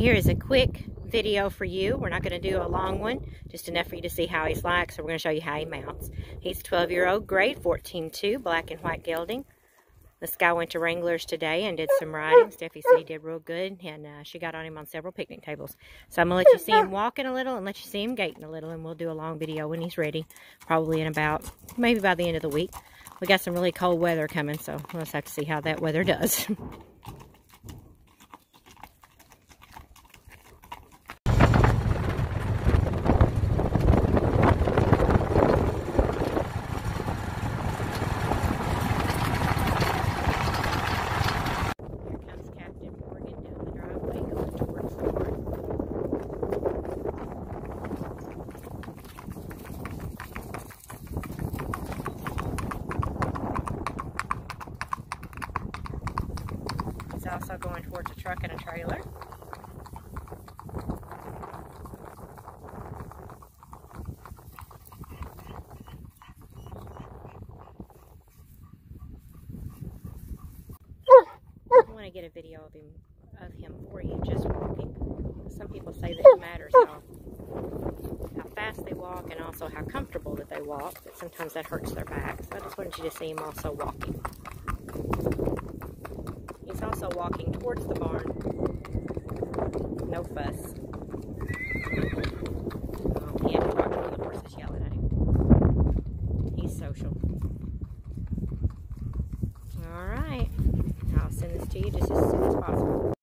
here is a quick video for you. We're not going to do a long one, just enough for you to see how he's like. So we're going to show you how he mounts. He's 12-year-old grade, 14-2, black and white gelding. This guy went to Wranglers today and did some riding. Steffi said he did real good, and uh, she got on him on several picnic tables. So I'm going to let you see him walking a little and let you see him gaiting a little, and we'll do a long video when he's ready, probably in about, maybe by the end of the week. We got some really cold weather coming, so we'll just have to see how that weather does. also going towards a truck and a trailer. I want to get a video of him of him for you just walking. Some people say that it matters how how fast they walk and also how comfortable that they walk, but sometimes that hurts their back. So I just wanted you to see him also walking walking towards the barn. No fuss. Um, he had to watch one the horses yelling at him. He's social. Alright. I'll send this to you just as soon as possible.